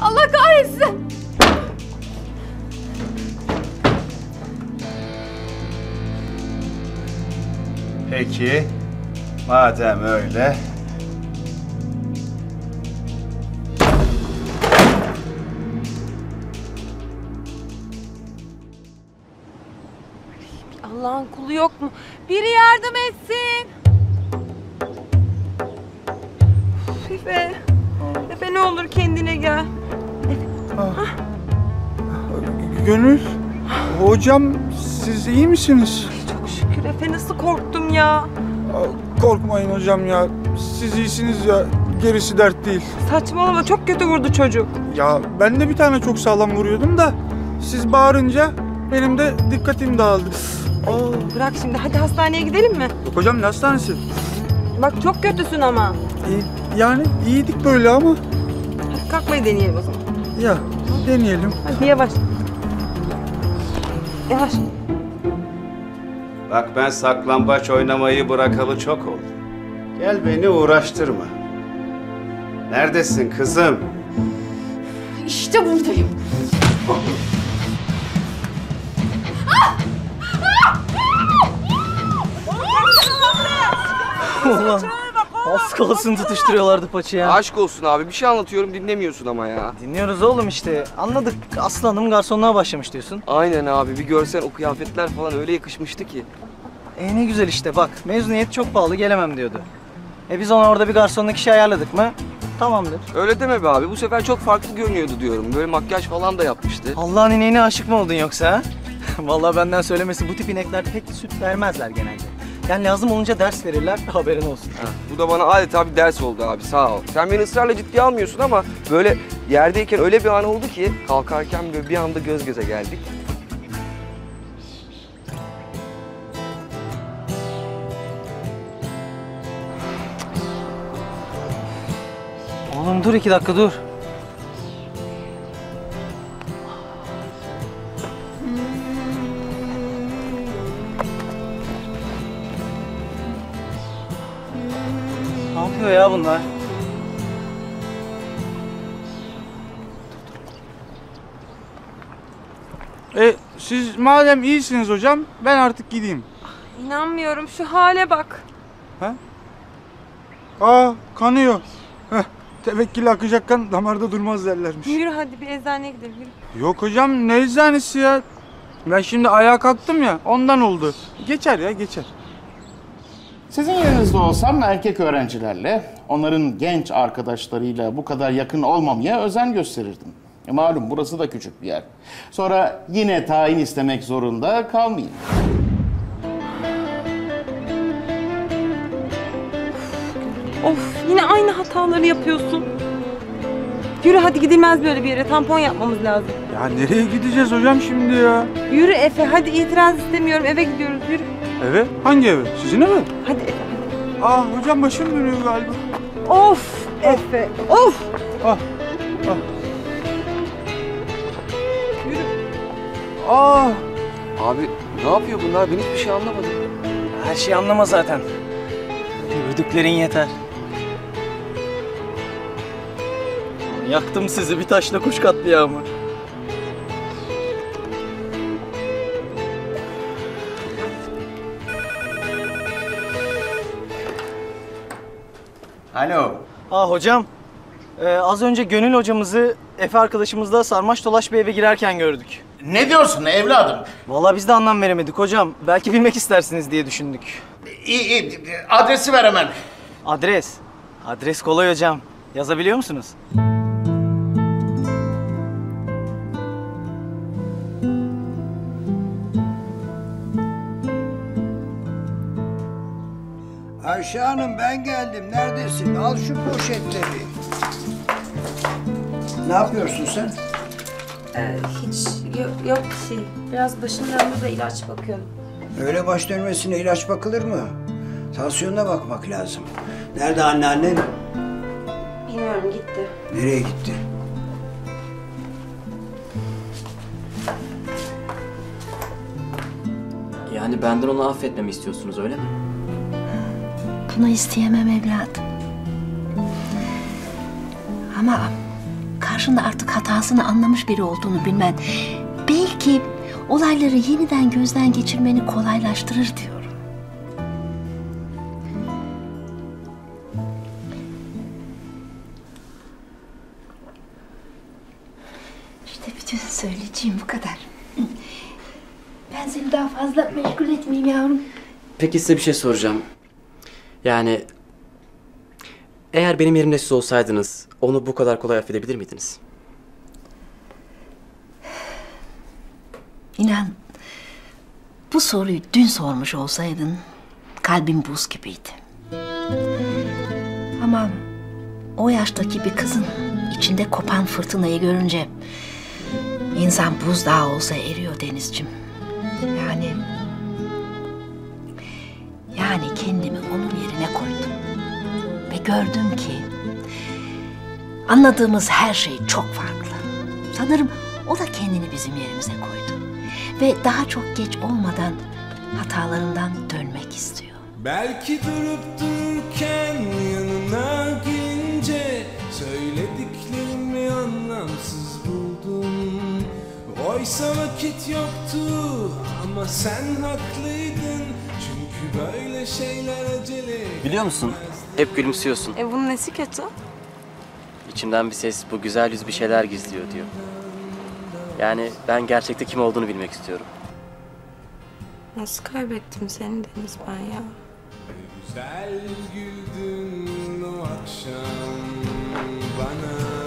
Allah kahretsin. Peki, madem öyle... Allah'ın kulu yok mu? Biri yardım etsin. Efe. Efe ne olur kendine gel. Gönül, hocam siz iyi misiniz? Çok şükür Efe nasıl korktum ya. Aa, Korkmayın hocam ya. Siz iyisiniz ya. Gerisi dert değil. Saçmalama çok kötü vurdu çocuk. Ya ben de bir tane çok sağlam vuruyordum da siz bağırınca benim de dikkatim dağıldı. Aa, Bırak şimdi hadi hastaneye gidelim mi? yok hocam ne hastanesi? Bak çok kötüsün ama. İyi, yani iyiydik böyle ama Hadi kalkmayı deneyelim o zaman. Ya deneyelim. Hadi yavaş. Yavaş. Bak ben saklambaç oynamayı bırakalı çok oldu. Gel beni uğraştırma. Neredesin kızım? İşte buradayım. Ulan az kalsın tutuşturuyorlardı paçı ya. Aşk olsun abi bir şey anlatıyorum dinlemiyorsun ama ya. Dinliyoruz oğlum işte. Anladık. Aslı Hanım garsonluğa başlamış diyorsun. Aynen abi bir görsen o kıyafetler falan öyle yakışmıştı ki. E ne güzel işte bak. Mezuniyet çok pahalı gelemem diyordu. E biz ona orada bir garsonluk işi ayarladık mı? Tamamdır. Öyle deme be abi bu sefer çok farklı görünüyordu diyorum. Böyle makyaj falan da yapmıştı. Allah'ın ineğine aşık mı oldun yoksa ha? Vallahi benden söylemesi bu tip inekler pek süt vermezler genelde. Yani lazım olunca ders verirler haberin olsun. Ha, bu da bana adeta bir ders oldu abi sağ ol. Sen beni ısrarla ciddiye almıyorsun ama böyle yerdeyken öyle bir an oldu ki kalkarken böyle bir anda göz göze geldik. Oğlum dur iki dakika dur. Yapıyor ya bunlar? E siz madem iyisiniz hocam ben artık gideyim. İnanmıyorum şu hale bak. Aa kanıyor. Heh, tevekkili akacak kan damarda durmaz derlermiş. Yürü hadi bir eczaneye gidelim yürü. Yok hocam ne eczanesi ya? Ben şimdi ayağa kalktım ya ondan oldu. Geçer ya geçer. Sizin yerinizde olsam erkek öğrencilerle, onların genç arkadaşlarıyla bu kadar yakın olmamaya özen gösterirdim. E malum burası da küçük bir yer. Sonra yine tayin istemek zorunda kalmayayım. Of yine aynı hataları yapıyorsun. Yürü hadi gidilmez böyle bir yere tampon yapmamız lazım. Ya nereye gideceğiz hocam şimdi ya? Yürü Efe hadi itiraz istemiyorum eve gidiyoruz yürü. Eve? Hangi eve? Sizin eve? Hadi Efe. Aa hocam başım dönüyor galiba. Of Efe of. Ah. Ah. Aa. Abi ne yapıyor bunlar ben hiçbir şey anlamadım. Her şeyi anlama zaten. Yürüdüklerin yeter. Yaktım sizi bir taşla kuş katliamı. Alo. Aa hocam. Ee, az önce Gönül hocamızı Efe arkadaşımızla sarmaş dolaş bir eve girerken gördük. Ne diyorsun evladım? Vallahi biz de anlam veremedik hocam. Belki bilmek istersiniz diye düşündük. İyi iyi adresi ver hemen. Adres. Adres kolay hocam. Yazabiliyor musunuz? Ayşe Hanım ben geldim. Neredesin? Al şu poşetleri. Ne yapıyorsun sen? Ee, hiç yok, yok bir şey. Biraz başım döndü de ilaç bakıyorum. Öyle baş dönmesine ilaç bakılır mı? Tansiyonuna bakmak lazım. Nerede anneannen? Bilmiyorum gitti. Nereye gitti? Yani benden onu affetmemi istiyorsunuz öyle mi? Bunu isteyemem evladım. Ama karşında artık hatasını anlamış biri olduğunu bilmen belki olayları yeniden gözden geçirmeni kolaylaştırır diyorum. İşte bütün söyleyeceğim bu kadar. Ben seni daha fazla meşgul etmeyeyim yavrum. Peki size bir şey soracağım. Yani eğer benim yerimde siz olsaydınız onu bu kadar kolay affedebilir miydiniz? İnan bu soruyu dün sormuş olsaydın kalbim buz gibiydi. Ama o yaştaki bir kızın içinde kopan fırtınayı görünce insan buzdağı olsa eriyor Denizcim. Yani yani gördüm ki anladığımız her şey çok farklı. Sanırım o da kendini bizim yerimize koydu. Ve daha çok geç olmadan hatalarından dönmek istiyor. Belki durup dururken yanına gelince Söylediklerimi anlamsız buldum Oysa vakit yoktu ama sen haklıydın Biliyor musun? Hep gülümsüyorsun. E bunun nesi kötü? İçimden bir ses bu güzel yüz bir şeyler gizliyor diyor. Yani ben gerçekte kim olduğunu bilmek istiyorum. Nasıl kaybettim seni Deniz ben ya? Güzel güldün o akşam bana